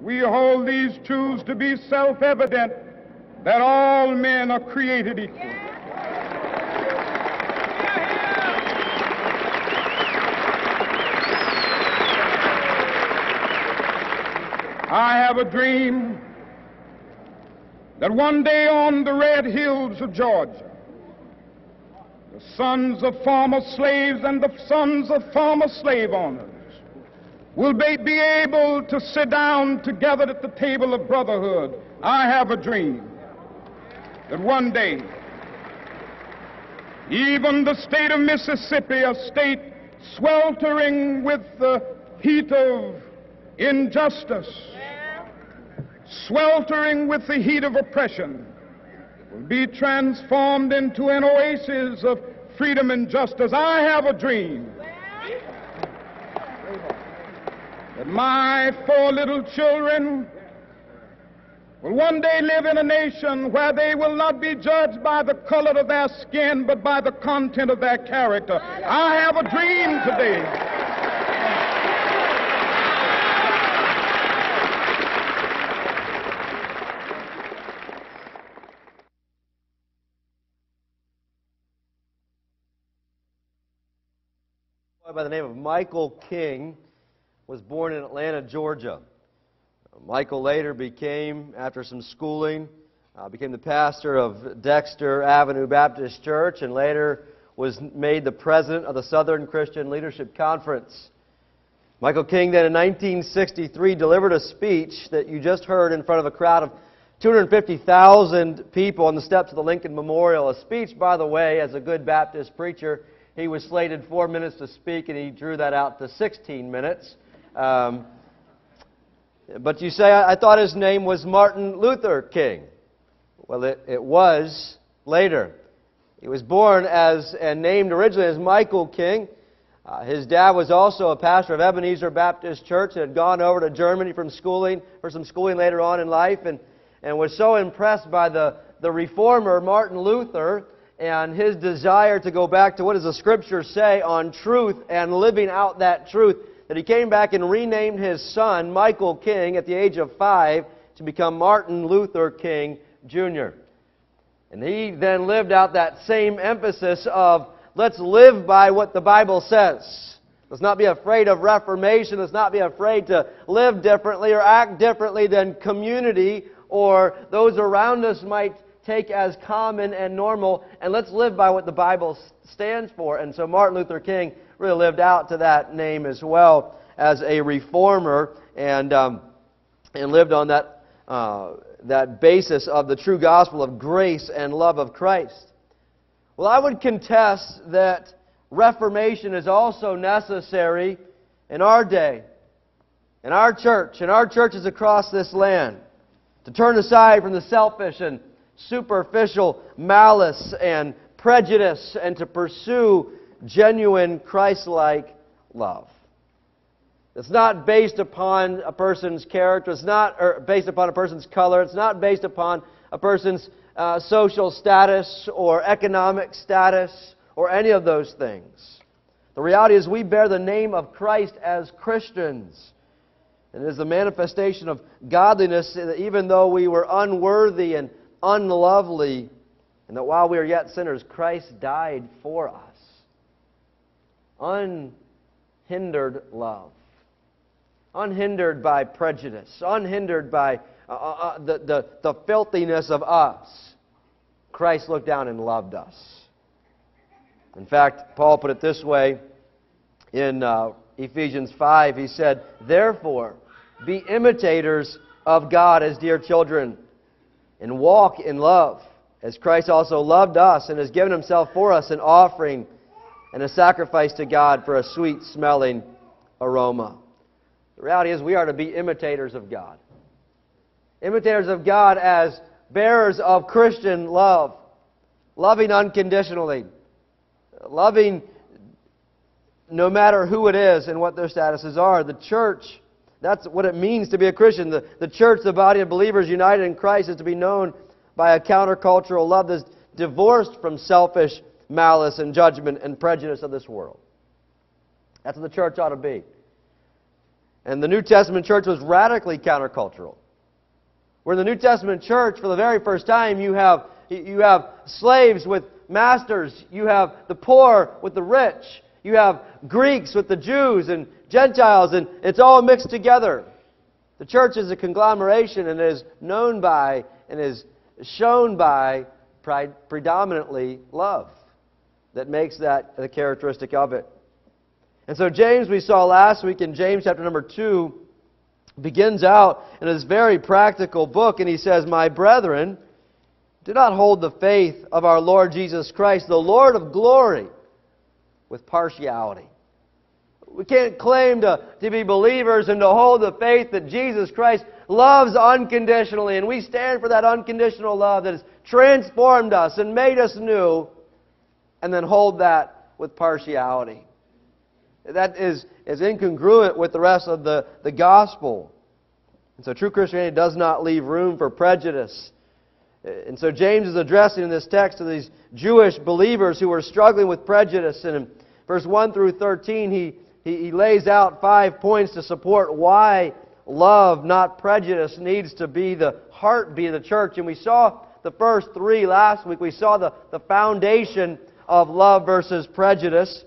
we hold these truths to be self evident that all men are created equal. I have a dream that one day on the red hills of Georgia, the sons of former slaves and the sons of former slave owners will be, be able to sit down together at the table of brotherhood. I have a dream that one day, even the state of Mississippi, a state sweltering with the heat of injustice, sweltering with the heat of oppression, will be transformed into an oasis of freedom and justice. I have a dream that my four little children will one day live in a nation where they will not be judged by the color of their skin, but by the content of their character. I have a dream today. by the name of Michael King was born in Atlanta, Georgia. Michael later became, after some schooling, uh, became the pastor of Dexter Avenue Baptist Church and later was made the president of the Southern Christian Leadership Conference. Michael King then in 1963 delivered a speech that you just heard in front of a crowd of 250,000 people on the steps of the Lincoln Memorial. A speech, by the way, as a good Baptist preacher, he was slated four minutes to speak and he drew that out to 16 minutes. Um, but you say, I, thought his name was Martin Luther King. Well, it, it was later. He was born as and named originally as Michael King. Uh, his dad was also a pastor of Ebenezer Baptist Church and had gone over to Germany from schooling for some schooling later on in life and, and was so impressed by the, the reformer Martin Luther and his desire to go back to what does the scripture say on truth and living out that truth that he came back and renamed his son, Michael King, at the age of five to become Martin Luther King Jr. And he then lived out that same emphasis of let's live by what the Bible says. Let's not be afraid of reformation. Let's not be afraid to live differently or act differently than community or those around us might take as common and normal. And let's live by what the Bible stands for. And so Martin Luther King really lived out to that name as well as a reformer and, um, and lived on that, uh, that basis of the true gospel of grace and love of Christ. Well, I would contest that reformation is also necessary in our day, in our church, in our churches across this land, to turn aside from the selfish and superficial malice and prejudice and to pursue genuine Christ like love. It's not based upon a person's character. It's not based upon a person's color. It's not based upon a person's uh, social status or economic status or any of those things. The reality is, we bear the name of Christ as Christians. And it is the manifestation of godliness that even though we were unworthy and unlovely, and that while we are yet sinners, Christ died for us unhindered love, unhindered by prejudice, unhindered by uh, uh, uh, the, the, the filthiness of us. Christ looked down and loved us. In fact, Paul put it this way in uh, Ephesians 5. He said, Therefore, be imitators of God as dear children, and walk in love, as Christ also loved us and has given himself for us an offering and a sacrifice to God for a sweet smelling aroma. The reality is, we are to be imitators of God. Imitators of God as bearers of Christian love, loving unconditionally, loving no matter who it is and what their statuses are. The church, that's what it means to be a Christian. The, the church, the body of believers united in Christ, is to be known by a countercultural love that's divorced from selfish malice and judgment and prejudice of this world. That's what the church ought to be. And the New Testament church was radically countercultural. Where in the New Testament church, for the very first time, you have, you have slaves with masters, you have the poor with the rich, you have Greeks with the Jews and Gentiles, and it's all mixed together. The church is a conglomeration and is known by and is shown by predominantly love that makes that the characteristic of it. And so, James, we saw last week in James chapter number 2, begins out in this very practical book, and he says, My brethren, do not hold the faith of our Lord Jesus Christ, the Lord of glory, with partiality. We can't claim to, to be believers and to hold the faith that Jesus Christ loves unconditionally, and we stand for that unconditional love that has transformed us and made us new, and then hold that with partiality. That is, is incongruent with the rest of the, the gospel. And so true Christianity does not leave room for prejudice. And so James is addressing in this text to these Jewish believers who are struggling with prejudice. And in verse 1 through 13, he, he, he lays out five points to support why love, not prejudice, needs to be the heartbeat of the church. And we saw the first three last week. We saw the, the foundation of love versus prejudice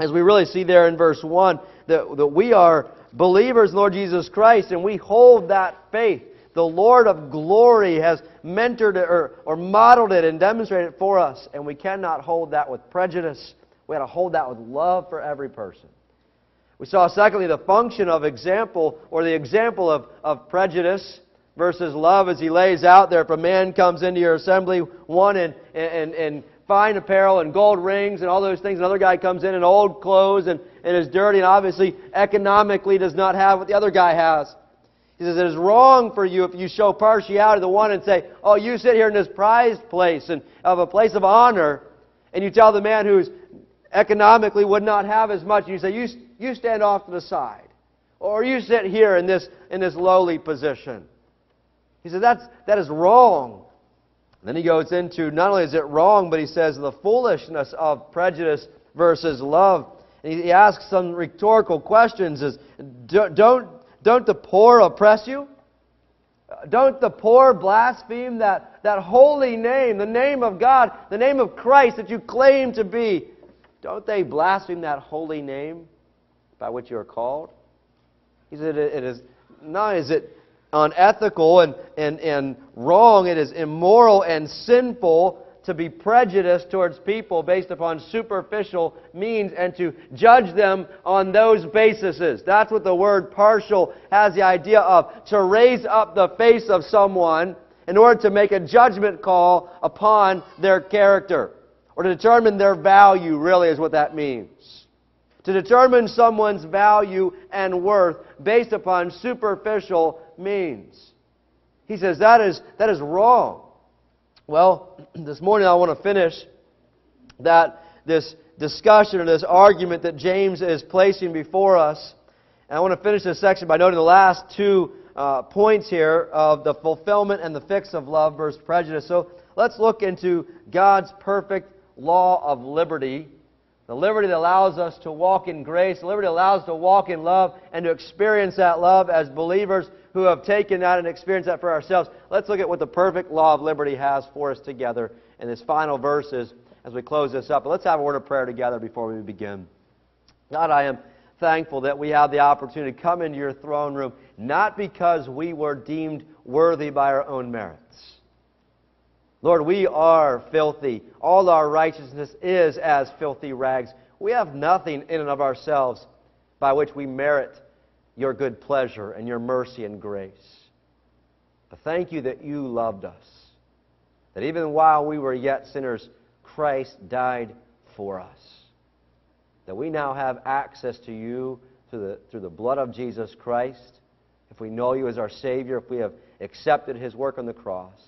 as we really see there in verse 1, that, that we are believers in Lord Jesus Christ and we hold that faith. The Lord of glory has mentored it or, or modeled it and demonstrated it for us, and we cannot hold that with prejudice. We have to hold that with love for every person. We saw, secondly, the function of example or the example of, of prejudice versus love as he lays out there. If a man comes into your assembly, one in, in, in fine apparel and gold rings and all those things. Another guy comes in in old clothes and, and is dirty and obviously economically does not have what the other guy has. He says it is wrong for you if you show partiality to the one and say, oh, you sit here in this prized place and of a place of honor, and you tell the man who's economically would not have as much, and you say, you, you stand off to the side. Or you sit here in this, in this lowly position. He says that's, that is wrong. Then he goes into not only is it wrong, but he says the foolishness of prejudice versus love. And he asks some rhetorical questions: Is don't don't the poor oppress you? Don't the poor blaspheme that, that holy name, the name of God, the name of Christ that you claim to be? Don't they blaspheme that holy name by which you are called? He said, it is not is it unethical and, and, and wrong. It is immoral and sinful to be prejudiced towards people based upon superficial means and to judge them on those bases. That's what the word partial has the idea of. To raise up the face of someone in order to make a judgment call upon their character. Or to determine their value, really, is what that means. To determine someone's value and worth based upon superficial means. He says that is, that is wrong. Well, this morning I want to finish that this discussion or this argument that James is placing before us. And I want to finish this section by noting the last two uh, points here of the fulfillment and the fix of love versus prejudice. So let's look into God's perfect law of liberty the liberty that allows us to walk in grace, the liberty that allows us to walk in love and to experience that love as believers who have taken that and experienced that for ourselves. Let's look at what the perfect law of liberty has for us together in this final verses as we close this up. But let's have a word of prayer together before we begin. God, I am thankful that we have the opportunity to come into your throne room, not because we were deemed worthy by our own merits Lord, we are filthy. All our righteousness is as filthy rags. We have nothing in and of ourselves by which we merit your good pleasure and your mercy and grace. But thank you that you loved us. That even while we were yet sinners, Christ died for us. That we now have access to you through the, through the blood of Jesus Christ. If we know you as our Savior, if we have accepted his work on the cross.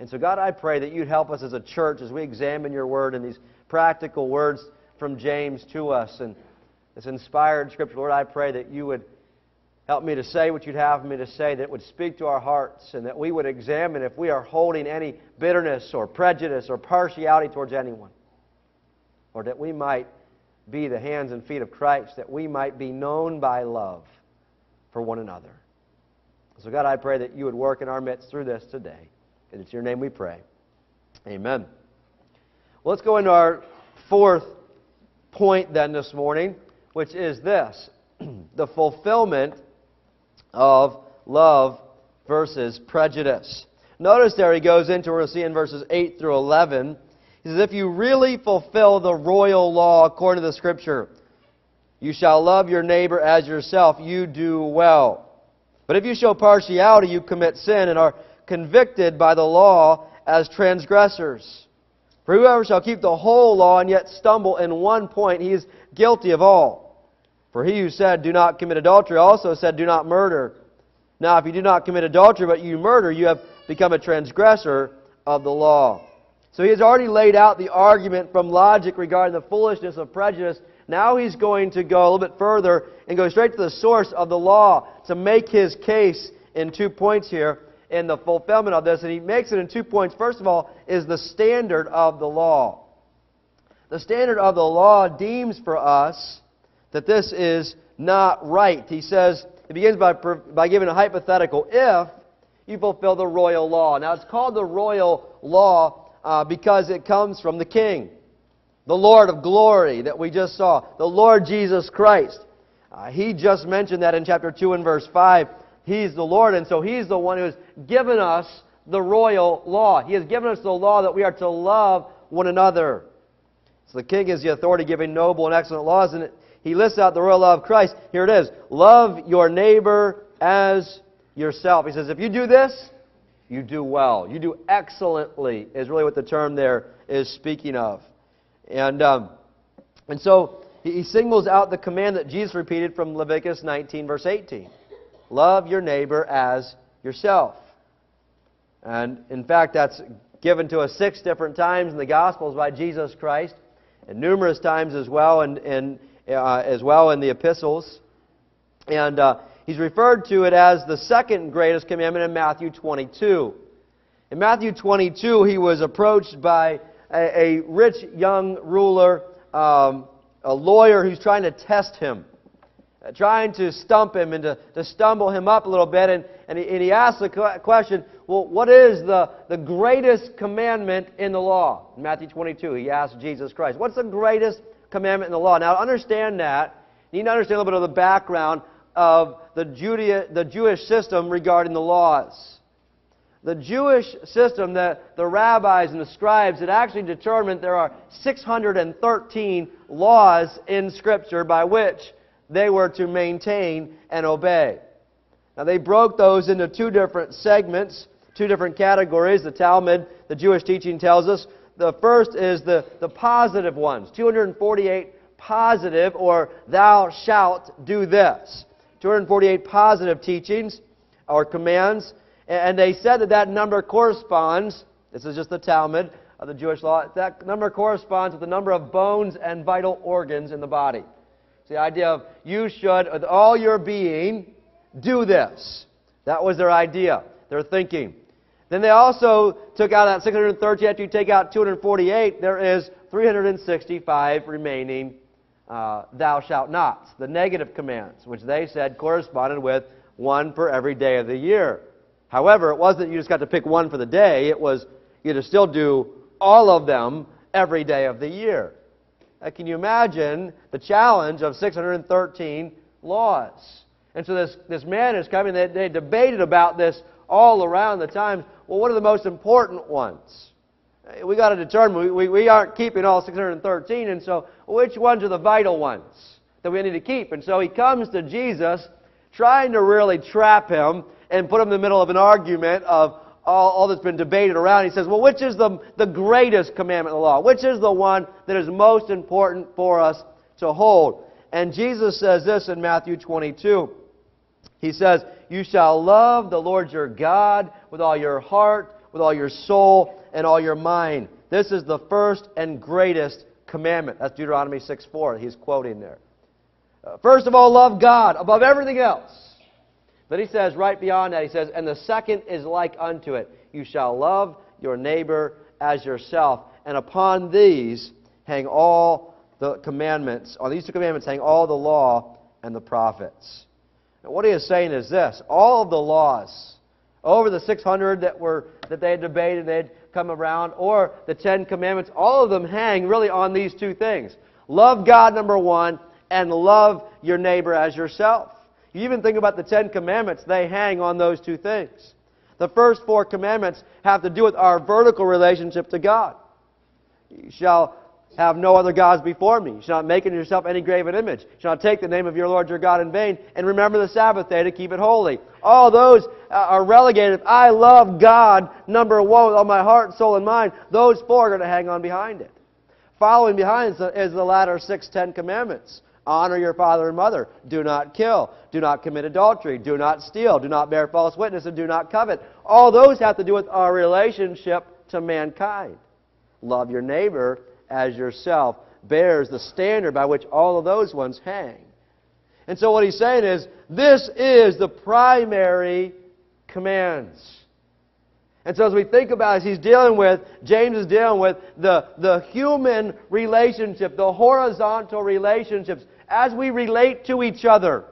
And so, God, I pray that you'd help us as a church as we examine your word and these practical words from James to us and this inspired scripture. Lord, I pray that you would help me to say what you'd have me to say, that would speak to our hearts, and that we would examine if we are holding any bitterness or prejudice or partiality towards anyone. Or that we might be the hands and feet of Christ, that we might be known by love, for one another. So, God, I pray that you would work in our midst through this today. And it's your name we pray. Amen. Well, let's go into our fourth point then this morning, which is this the fulfillment of love versus prejudice. Notice there he goes into, we're going to see in verses 8 through 11. He says, If you really fulfill the royal law according to the Scripture, you shall love your neighbor as yourself, you do well. But if you show partiality, you commit sin and are convicted by the law as transgressors. For whoever shall keep the whole law and yet stumble in one point, he is guilty of all. For he who said, Do not commit adultery, also said, Do not murder. Now, if you do not commit adultery, but you murder, you have become a transgressor of the law. So he has already laid out the argument from logic regarding the foolishness of prejudice. Now he's going to go a little bit further and go straight to the source of the law to make his case in two points here in the fulfillment of this. And he makes it in two points. First of all, is the standard of the law. The standard of the law deems for us that this is not right. He says, it begins by, by giving a hypothetical. If you fulfill the royal law. Now, it's called the royal law uh, because it comes from the king, the Lord of glory that we just saw, the Lord Jesus Christ. Uh, he just mentioned that in chapter 2 and verse 5. He's the Lord, and so He's the one who has given us the royal law. He has given us the law that we are to love one another. So the king is the authority giving noble and excellent laws, and he lists out the royal law of Christ. Here it is Love your neighbor as yourself. He says, if you do this, you do well. You do excellently, is really what the term there is speaking of. And, um, and so he singles out the command that Jesus repeated from Leviticus 19, verse 18 Love your neighbor as yourself. And in fact, that's given to us six different times in the Gospels by Jesus Christ, and numerous times as well, and, and uh, as well in the epistles. And uh, he's referred to it as the second greatest commandment in Matthew 22. In Matthew 22, he was approached by a, a rich young ruler, um, a lawyer who's trying to test him, Uh, trying to stump him and to, to stumble him up a little bit. And, and, he, and he asks the question, well, what is the, the greatest commandment in the law? In Matthew 22, he asked Jesus Christ, what's the greatest commandment in the law? Now, understand that. You need to understand a little bit of the background of the, Judea, the Jewish system regarding the laws. The Jewish system, the, the rabbis and the scribes had actually determined there are 613 laws in Scripture by which they were to maintain and obey. Now, they broke those into two different segments, two different categories. The Talmud, the Jewish teaching tells us, the first is the, the positive ones 248 positive, or thou shalt do this. 248 positive teachings or commands. And they said that that number corresponds, this is just the Talmud of the Jewish law, that number corresponds with the number of bones and vital organs in the body. It's the idea of you should, with all your being, do this. That was their idea, their thinking. Then they also took out that 630. After you take out 248, there is 365 remaining uh, thou shalt nots, the negative commands, which they said corresponded with one for every day of the year. However, it wasn't you just got to pick one for the day, it was you had to still do all of them every day of the year. Now, can you imagine the challenge of 613 laws? And so this, this man is coming, they, they debated about this all around the times. Well, what are the most important ones? Uh, we got to determine. We, we, we aren't keeping all 613, and so which ones are the vital ones that we need to keep? And so he comes to Jesus trying to really trap him and put him in the middle of an argument of all, all that's been debated around. He says, Well, which is the, the greatest commandment of the law? Which is the one that is most important for us to hold? And Jesus says this in Matthew 22. He says, You shall love the Lord your God with all your heart, with all your soul, and all your mind. This is the first and greatest commandment. That's Deuteronomy 6 4. He's quoting there. Uh, first of all, love God above everything else. But he says, right beyond that, he says, and the second is like unto it. You shall love your neighbor as yourself. And upon these hang all the commandments, on these two commandments hang all the law and the prophets. And what he is saying is this all of the laws, over the 600 that, were, that they had debated, they had come around, or the Ten Commandments, all of them hang really on these two things. Love God, number one, and love your neighbor as yourself. You even think about the Ten Commandments, they hang on those two things. The first four commandments have to do with our vertical relationship to God. You shall have no other gods before me. You shall not make in yourself any graven image. You shall not take the name of your Lord your God in vain. And remember the Sabbath day to keep it holy. All those uh, are relegated. I love God, number one, with all my heart, soul, and mind, those four are going to hang on behind it. Following behind is the, is the latter six Ten Commandments. Honor your father and mother. Do not kill. Do not commit adultery. Do not steal. Do not bear false witness. And do not covet. All those have to do with our relationship to mankind. Love your neighbor as yourself bears the standard by which all of those ones hang. And so what he's saying is, this is the primary commands. And so as we think about it, he's dealing with, James is dealing with the, the human relationship, the horizontal relationships as we relate to each other.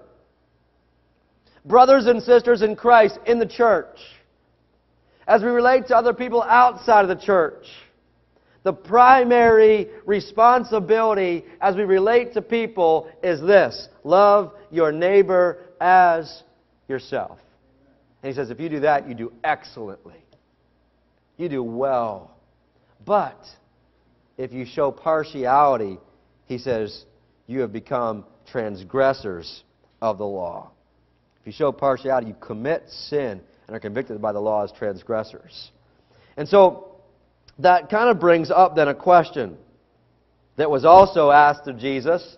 Brothers and sisters in Christ in the church. As we relate to other people outside of the church. The primary responsibility as we relate to people is this love your neighbor as yourself. And he says, if you do that, you do excellently. You do well. But if you show partiality, he says, you have become transgressors of the law. If you show partiality, you commit sin and are convicted by the law as transgressors. And so, that kind of brings up then a question that was also asked of Jesus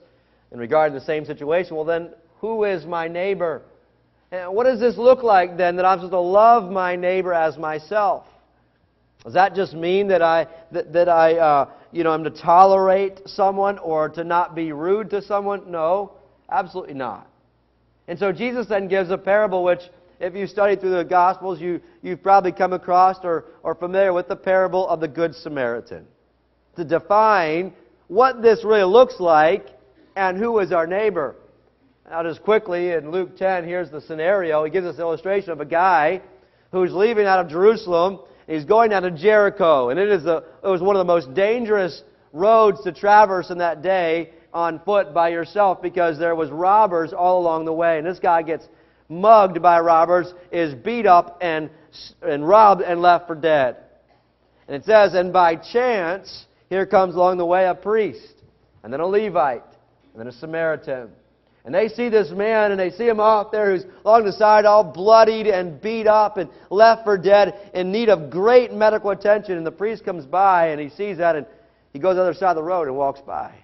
in regard to the same situation. Well, then, who is my neighbor? And what does this look like then that I'm supposed to love my neighbor as myself? Does that just mean that I that, that I uh, you know I'm to tolerate someone or to not be rude to someone? No, absolutely not. And so Jesus then gives a parable which if you study through the Gospels, you, you've probably come across or, or familiar with the parable of the Good Samaritan. To define what this really looks like and who is our neighbor. Now, just quickly, in Luke 10, here's the scenario. He gives us an illustration of a guy who's leaving out of Jerusalem. He's going down to Jericho. And it, is it was one of the most dangerous roads to traverse in that day on foot by yourself because there was robbers all along the way. And this guy gets mugged by robbers, is beat up and, and robbed and left for dead. And it says, and by chance, here comes along the way a priest, and then a Levite, and then a Samaritan. And they see this man, and they see him off there who's along the side, all bloodied and beat up and left for dead, in need of great medical attention. And the priest comes by, and he sees that, and he goes the other side of the road and walks by.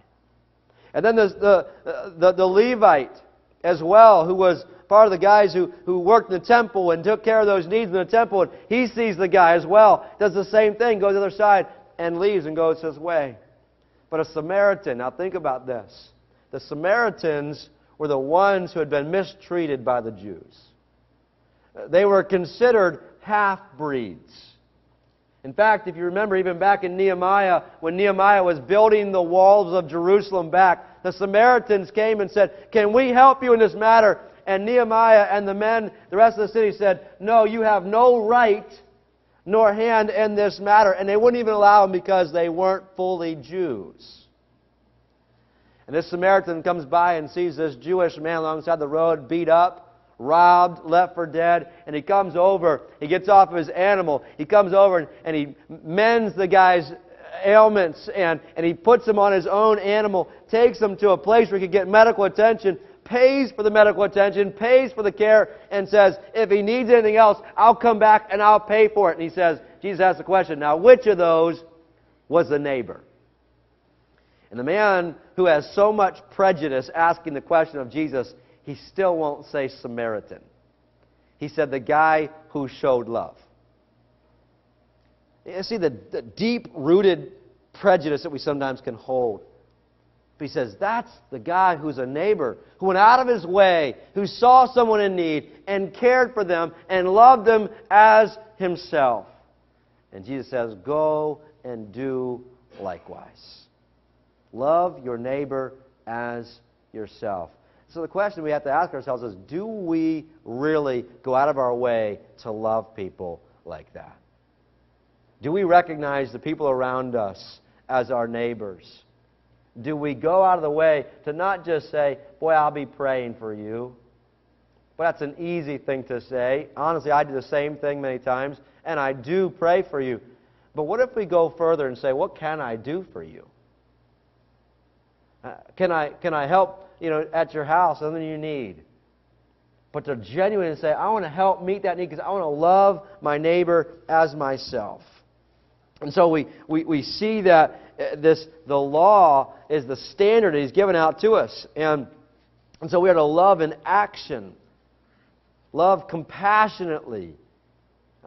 And then there's the, uh, the, the Levite as well, who was part of the guys who, who worked in the temple and took care of those needs in the temple. And he sees the guy as well, does the same thing, goes the other side, and leaves and goes his way. But a Samaritan, now think about this. The Samaritans were the ones who had been mistreated by the Jews. They were considered half breeds. In fact, if you remember, even back in Nehemiah, when Nehemiah was building the walls of Jerusalem back, the Samaritans came and said, Can we help you in this matter? And Nehemiah and the men, the rest of the city said, No, you have no right nor hand in this matter. And they wouldn't even allow them because they weren't fully Jews. And this Samaritan comes by and sees this Jewish man alongside the road, beat up, robbed, left for dead, and he comes over. He gets off of his animal. He comes over and, and he mends the guy's ailments and, and he puts him on his own animal, takes him to a place where he can get medical attention, pays for the medical attention, pays for the care, and says, if he needs anything else, I'll come back and I'll pay for it. And he says, Jesus asks the question, now which of those was the neighbor? And the man who has so much prejudice asking the question of Jesus, he still won't say Samaritan. He said the guy who showed love. You see the, the deep rooted prejudice that we sometimes can hold. But he says that's the guy who's a neighbor, who went out of his way, who saw someone in need and cared for them and loved them as himself. And Jesus says, Go and do likewise. Love your neighbor as yourself. So the question we have to ask ourselves is do we really go out of our way to love people like that? Do we recognize the people around us as our neighbors? Do we go out of the way to not just say, Boy, I'll be praying for you? But that's an easy thing to say. Honestly, I do the same thing many times, and I do pray for you. But what if we go further and say, What can I do for you? Uh, can, I, can I help you know, at your house, something you need? But to genuinely say, I want to help meet that need because I want to love my neighbor as myself. And so we, we, we see that uh, this, the law is the standard that He's given out to us. And, and so we are to love in action, love compassionately.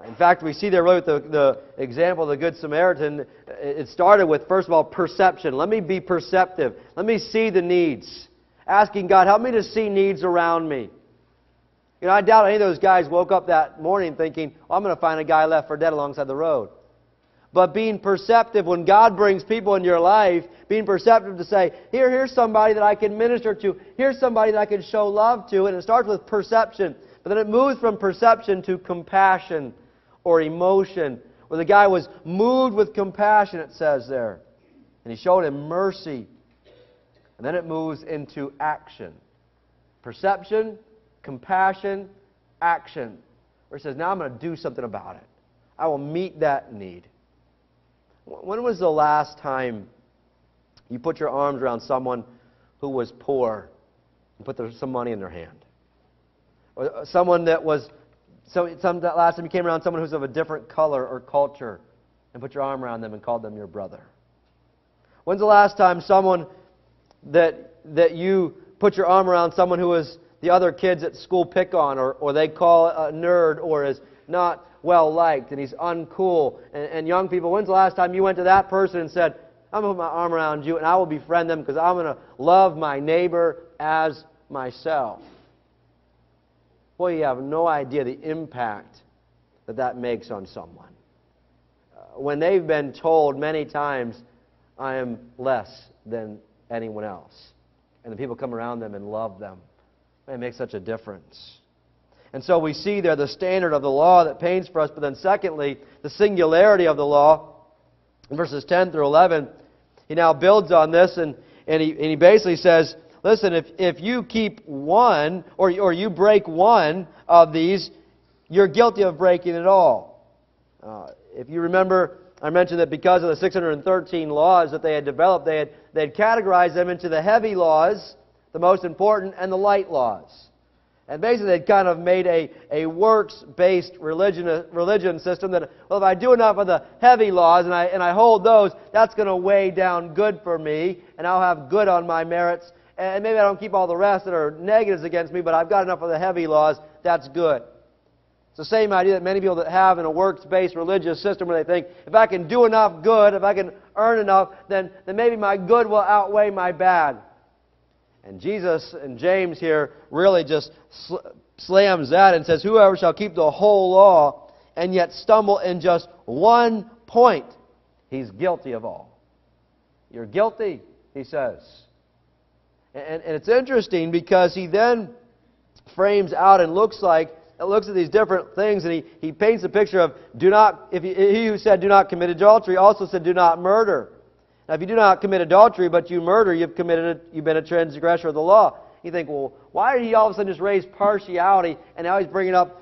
In fact, we see there really with the, the example of the Good Samaritan, it started with, first of all, perception. Let me be perceptive. Let me see the needs. Asking God, help me to see needs around me. You know, I doubt any of those guys woke up that morning thinking, oh, I'm going to find a guy left for dead alongside the road but being perceptive when God brings people in your life, being perceptive to say, here, here's somebody that I can minister to, here's somebody that I can show love to, and it starts with perception, but then it moves from perception to compassion or emotion, where the guy was moved with compassion, it says there, and he showed him mercy, and then it moves into action. Perception, compassion, action. Where it says, now I'm going to do something about it. I will meet that need. When was the last time you put your arms around someone who was poor and put some money in their hand? Or uh, someone that was, so, some, that last time you came around someone who's of a different color or culture and put your arm around them and called them your brother? When's the last time someone that, that you put your arm around someone who was the other kids at school pick on or, or they call a nerd or is not well liked and he's uncool. And, and young people, when's the last time you went to that person and said, I'm going to put my arm around you and I will befriend them because I'm going to love my neighbor as myself? Boy, you have no idea the impact that that makes on someone. Uh, when they've been told many times, I am less than anyone else, and the people come around them and love them, it makes such a difference. And so we see there the standard of the law that pains for us, but then secondly, the singularity of the law. In verses 10 through 11, he now builds on this and, and, he, and he basically says, listen, if, if you keep one or, or you break one of these, you're guilty of breaking it all. Uh, if you remember, I mentioned that because of the 613 laws that they had developed, they had, they had categorized them into the heavy laws, the most important, and the light laws. And basically, they'd kind of made a, a works based religion, religion system that, well, if I do enough of the heavy laws and I, and I hold those, that's going to weigh down good for me, and I'll have good on my merits. And maybe I don't keep all the rest that are negatives against me, but I've got enough of the heavy laws, that's good. It's the same idea that many people that have in a works based religious system where they think, if I can do enough good, if I can earn enough, then, then maybe my good will outweigh my bad. And Jesus and James here really just sl- slams that and says, Whoever shall keep the whole law and yet stumble in just one point, he's guilty of all. You're guilty, he says. And, and it's interesting because he then frames out and looks like looks at these different things and he, he paints a picture of do not if he, he who said do not commit adultery also said do not murder now, if you do not commit adultery, but you murder, you've committed, a, you've been a transgressor of the law. You think, well, why did he all of a sudden just raise partiality, and now he's bringing up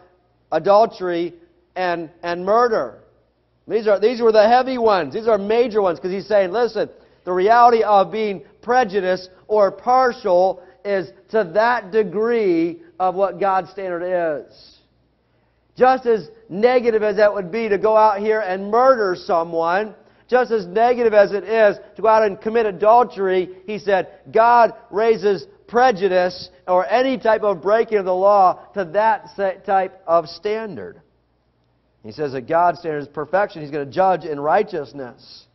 adultery and and murder? These are these were the heavy ones. These are major ones because he's saying, listen, the reality of being prejudiced or partial is to that degree of what God's standard is. Just as negative as that would be to go out here and murder someone, just as negative as it is to go out and commit adultery, he said, God raises prejudice or any type of breaking of the law to that type of standard. He says that God's standard is perfection. He's going to judge in righteousness.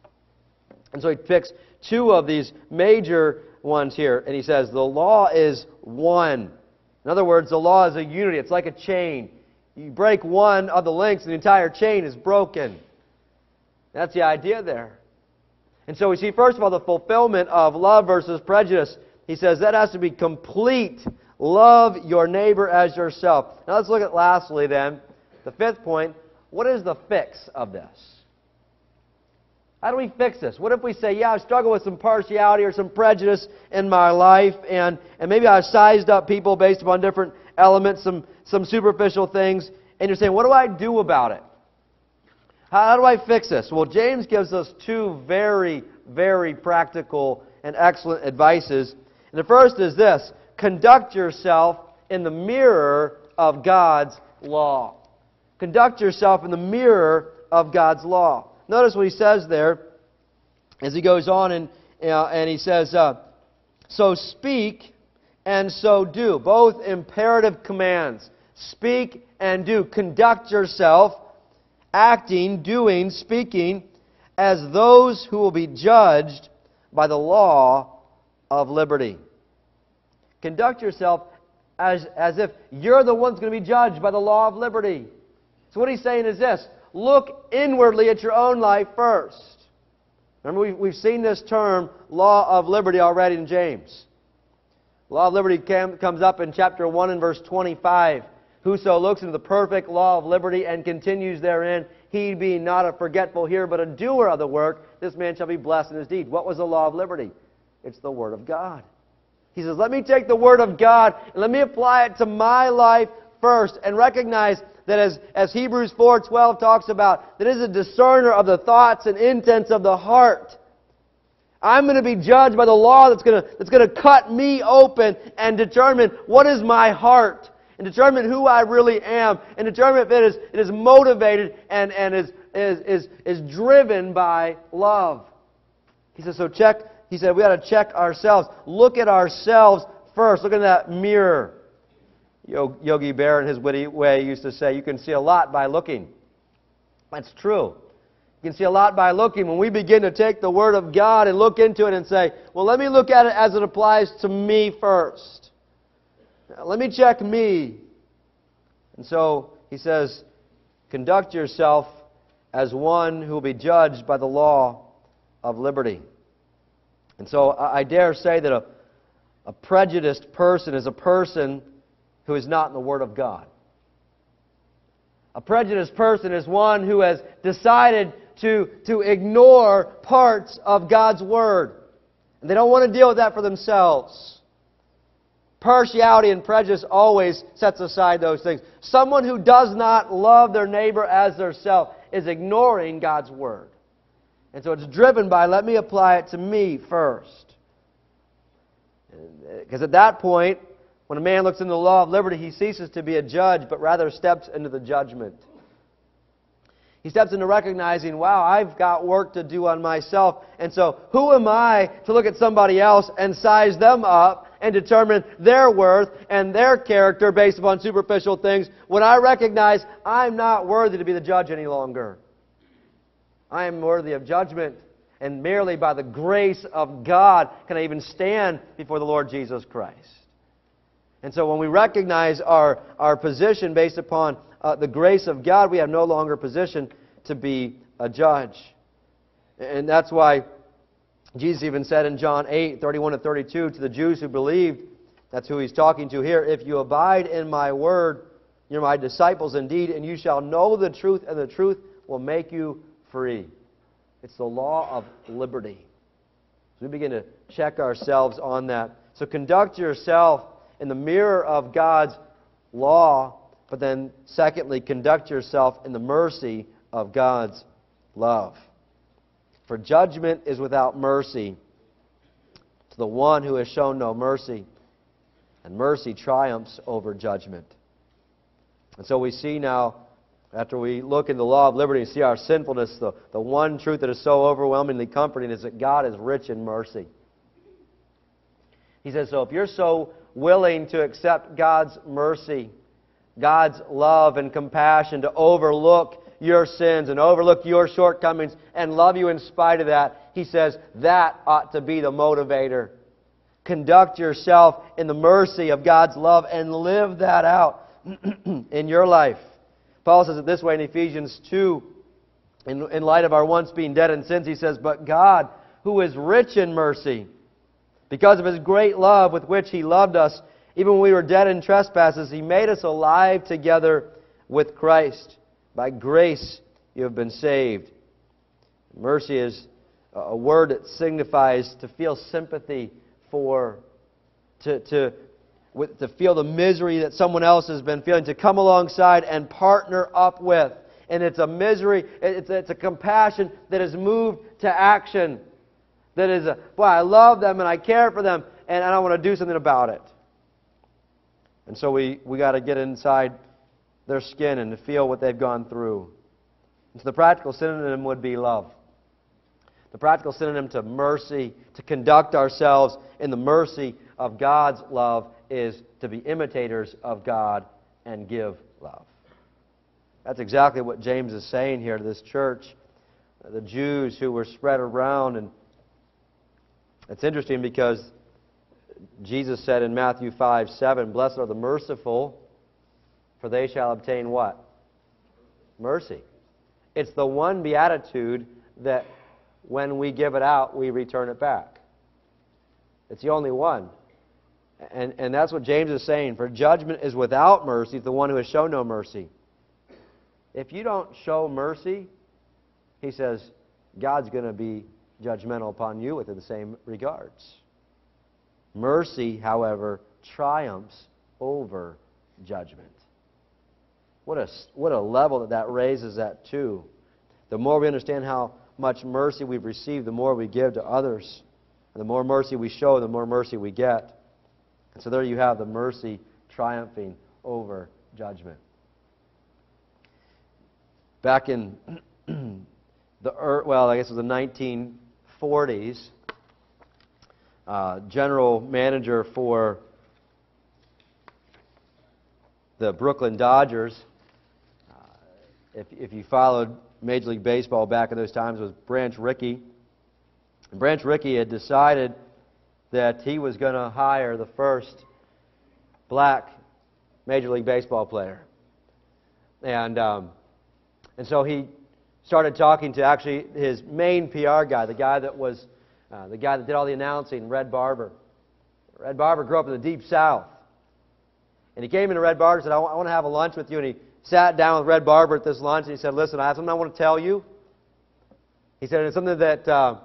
And so he picks two of these major ones here, and he says the law is one. In other words, the law is a unity. It's like a chain. You break one of the links, and the entire chain is broken. That's the idea there. And so we see, first of all, the fulfillment of love versus prejudice. he says that has to be complete. Love your neighbor as yourself. Now let's look at lastly then, the fifth point. What is the fix of this? How do we fix this? What if we say, yeah, I struggle with some partiality or some prejudice in my life, and, and maybe I've sized up people based upon different elements, some, some superficial things, and you're saying, what do I do about it? How, do I fix this? Well, James gives us two very, very practical and excellent advices. And the first is this conduct yourself in the mirror of God's law. Conduct yourself in the mirror of God's law. Notice what he says there as he goes on and, uh, and he says, uh, So speak and so do. Both imperative commands. Speak and do. Conduct yourself, acting, doing, speaking, as those who will be judged by the law of liberty. Conduct yourself as, as if you're the ones going to be judged by the law of liberty. So, what he's saying is this look inwardly at your own life first. Remember, we've, seen this term, law of liberty, already in James. Law of liberty comes up in chapter 1 and verse 25. Whoso looks into the perfect law of liberty and continues therein, he being not a forgetful hearer, but a doer of the work, this man shall be blessed in his deed. What was the law of liberty? It's the Word of God. He says, Let me take the Word of God and let me apply it to my life first and recognize that as, as Hebrews 4.12 talks about, that is a discerner of the thoughts and intents of the heart. I'm going to be judged by the law that's going to, that's going to cut me open and determine what is my heart and determine who I really am and determine if it is, it is motivated and, and is, is, is, is driven by love. He says, so check, he said, we got to check ourselves. Look at ourselves first. Look in that mirror. Yogi Berra, in his witty way, used to say, You can see a lot by looking. That's true. You can see a lot by looking. When we begin to take the Word of God and look into it and say, Well, let me look at it as it applies to me first. Now, let me check me. And so he says, Conduct yourself as one who will be judged by the law of liberty. And so I dare say that a, a prejudiced person is a person who is not in the Word of God. A prejudiced person is one who has decided to, to ignore parts of God's Word. And they don't want to deal with that for themselves. Partiality and prejudice always sets aside those things. Someone who does not love their neighbor as their self is ignoring God's Word. And so it's driven by, let me apply it to me first. Because uh, at that point, when a man looks into the law of liberty, he ceases to be a judge, but rather steps into the judgment. He steps into recognizing, wow, I've got work to do on myself. And so, who am I to look at somebody else and size them up and determine their worth and their character based upon superficial things when I recognize I'm not worthy to be the judge any longer? I am worthy of judgment. And merely by the grace of God can I even stand before the Lord Jesus Christ. And so when we recognize our, our position based upon uh, the grace of God, we have no longer position to be a judge. And that's why Jesus even said in John 8, 31 to 32, to the Jews who believed, that's who he's talking to here, if you abide in my word, you're my disciples indeed, and you shall know the truth, and the truth will make you free. It's the law of liberty. So we begin to check ourselves on that. So conduct yourself in the mirror of God's law, but then, secondly, conduct yourself in the mercy of God's love. For judgment is without mercy to the one who has shown no mercy, and mercy triumphs over judgment. And so we see now, after we look in the law of liberty and see our sinfulness, the, the one truth that is so overwhelmingly comforting is that God is rich in mercy. He says, so if you're so willing to accept God's mercy, God's love and compassion to overlook your sins and overlook your shortcomings and love you in spite of that, he says that ought to be the motivator. Conduct yourself in the mercy of God's love and live that out in your life. Paul says it this way in Ephesians 2, in, in light of our once being dead in sins, he says, But God, who is rich in mercy, Because of his great love with which he loved us, even when we were dead in trespasses, he made us alive together with Christ. By grace you have been saved. Mercy is a word that signifies to feel sympathy for, to, to, with, to feel the misery that someone else has been feeling, to come alongside and partner up with. And it's a misery, it's, it's a compassion that is moved to action. That is a, boy, I love them and I care for them and I want to do something about it. And so we, we got to get inside their skin and to feel what they've gone through. And so the practical synonym would be love. The practical synonym to mercy, to conduct ourselves in the mercy of God's love, is to be imitators of God and give love. That's exactly what James is saying here to this church. The Jews who were spread around. And it's interesting because Jesus said in Matthew 5 7, Blessed are the merciful, for they shall obtain what? Mercy. It's the one beatitude that when we give it out, we return it back. It's the only one. And, and that's what James is saying. For judgment is without mercy, the one who has shown no mercy. If you don't show mercy, he says, God's going to be judgmental upon you within the same regards. Mercy, however, triumphs over judgment. What a, what a level that that raises that to. The more we understand how much mercy we've received, the more we give to others. And the more mercy we show, the more mercy we get. And so there you have the mercy triumphing over judgment. Back in the, well, I guess it was the 1940s, uh, general manager for the Brooklyn Dodgers, uh, if, if you followed Major League Baseball back in those times, was Branch Rickey. And Branch Rickey had decided that he was going to hire the first black Major League Baseball player. And, um, and so he started talking to actually his main PR guy, the guy that was uh, the guy that did all the announcing, Red Barber. Red Barber grew up in the deep south. And he came into Red Barber and said, I want to have a lunch with you. And he sat down with Red Barber at this lunch and he said, Listen, I have something I want to tell you. He said, It's something that uh,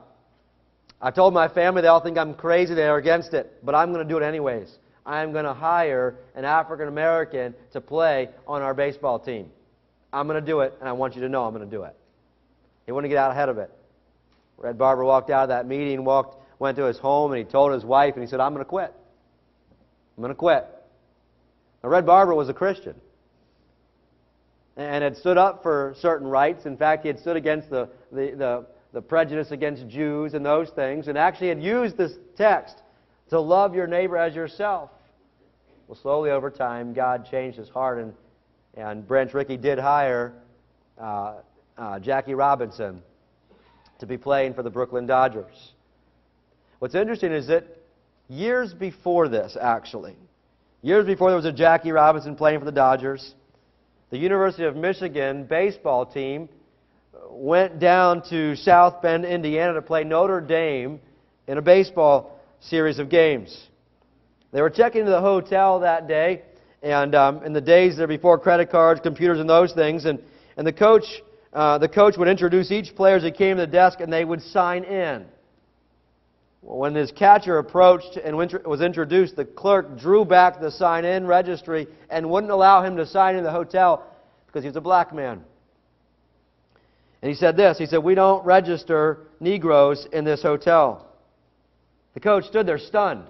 I told my family. They all think I'm crazy. They are against it. But I'm going to do it anyways. I'm going to hire an African American to play on our baseball team. I'm going to do it, and I want you to know I'm going to do it. He wanted to get out ahead of it. Red Barber walked out of that meeting, walked, went to his home, and he told his wife, and he said, I'm going to quit. I'm going to quit. Now, Red Barber was a Christian and had stood up for certain rights. In fact, he had stood against the, the, the, the prejudice against Jews and those things, and actually had used this text to love your neighbor as yourself. Well, slowly over time, God changed his heart, and, and Branch Rickey did hire uh, uh, Jackie Robinson to be playing for the Brooklyn Dodgers. What's interesting is that years before this, actually, years before there was a Jackie Robinson playing for the Dodgers, the University of Michigan baseball team went down to South Bend, Indiana to play Notre Dame in a baseball series of games. They were checking into the hotel that day, and um, in the days there before credit cards, computers, and those things, and, and the coach uh, the coach would introduce each player as he came to the desk and they would sign in. When his catcher approached and was introduced, the clerk drew back the sign in registry and wouldn't allow him to sign in the hotel because he was a black man. And he said this He said, We don't register Negroes in this hotel. The coach stood there stunned.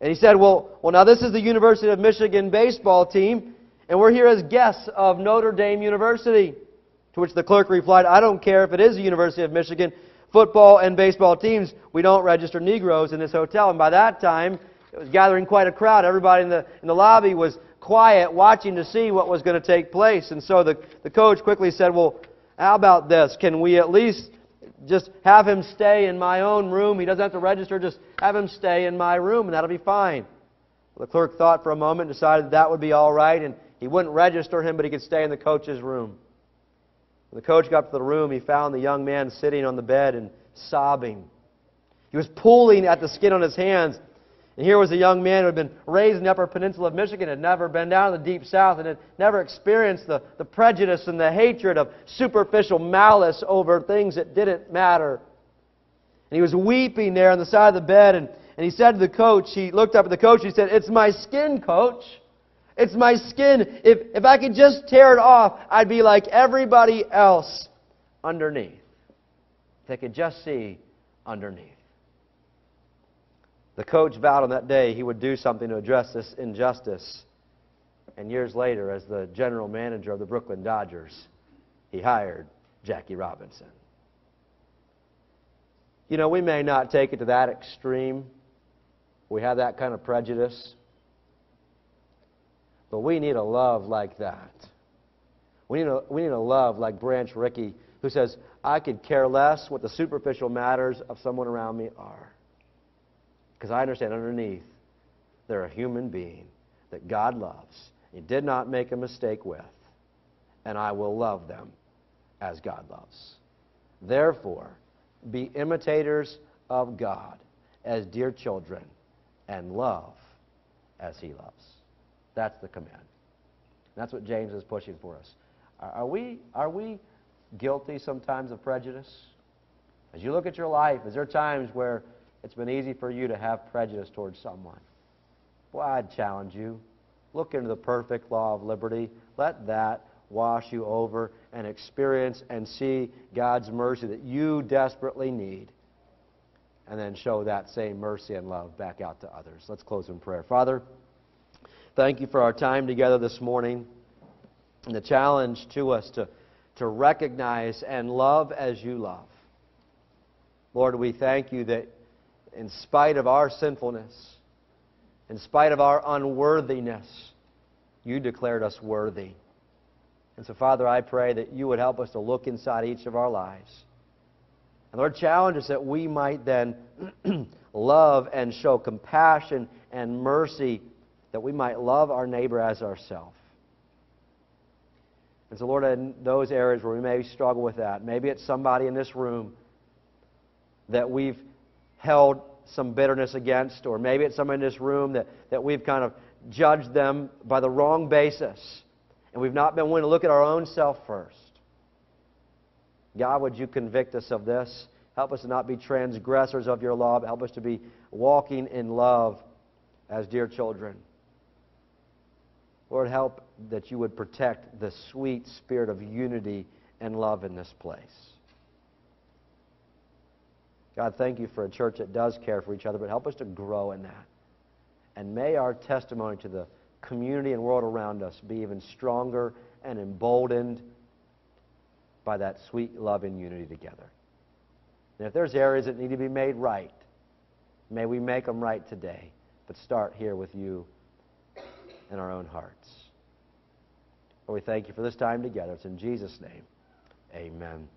And he said, Well, well now this is the University of Michigan baseball team, and we're here as guests of Notre Dame University. To which the clerk replied, I don't care if it is the University of Michigan. Football and baseball teams, we don't register Negroes in this hotel. And by that time, it was gathering quite a crowd. Everybody in the, in the lobby was quiet, watching to see what was going to take place. And so the, the coach quickly said, Well, how about this? Can we at least just have him stay in my own room? He doesn't have to register, just have him stay in my room, and that'll be fine. Well, the clerk thought for a moment, decided that, that would be all right, and he wouldn't register him, but he could stay in the coach's room. When the coach got to the room, he found the young man sitting on the bed and sobbing. He was pulling at the skin on his hands. And here was a young man who had been raised in the Upper Peninsula of Michigan, had never been down to the Deep South, and had never experienced the, the prejudice and the hatred of superficial malice over things that didn't matter. And he was weeping there on the side of the bed, and, and he said to the coach, he looked up at the coach, he said, It's my skin, coach. It's my skin. If, if I could just tear it off, I'd be like everybody else underneath. If they could just see underneath. The coach vowed on that day he would do something to address this injustice. And years later, as the general manager of the Brooklyn Dodgers, he hired Jackie Robinson. You know, we may not take it to that extreme. We have that kind of prejudice. But we need a love like that. We need a, we need a love like Branch Rickey, who says, I could care less what the superficial matters of someone around me are. Because I understand underneath, they're a human being that God loves. He did not make a mistake with. And I will love them as God loves. Therefore, be imitators of God as dear children and love as He loves. That's the command. That's what James is pushing for us. Are we, are we guilty sometimes of prejudice? As you look at your life, is there times where it's been easy for you to have prejudice towards someone. Well, I'd challenge you. Look into the perfect law of liberty. Let that wash you over and experience and see God's mercy that you desperately need. And then show that same mercy and love back out to others. Let's close in prayer. Father, thank you for our time together this morning and the challenge to us to, to recognize and love as you love. Lord, we thank you that in spite of our sinfulness, in spite of our unworthiness, you declared us worthy. And so, Father, I pray that you would help us to look inside each of our lives. And Lord, challenge us that we might then love and show compassion and mercy, that we might love our neighbor as ourselves. And so, Lord, in those areas where we may struggle with that, maybe it's somebody in this room that we've held some bitterness against, or maybe it's someone in this room that, that we've kind of judged them by the wrong basis, and we've not been willing to look at our own self first. God, would you convict us of this? Help us to not be transgressors of your law, help us to be walking in love as dear children. Lord, help that you would protect the sweet spirit of unity and love in this place. God, thank you for a church that does care for each other, but help us to grow in that. And may our testimony to the community and world around us be even stronger and emboldened by that sweet love and unity together. And if there's areas that need to be made right, may we make them right today. But start here with you in our own hearts. Lord, we thank you for this time together. It's in Jesus' name. Amen.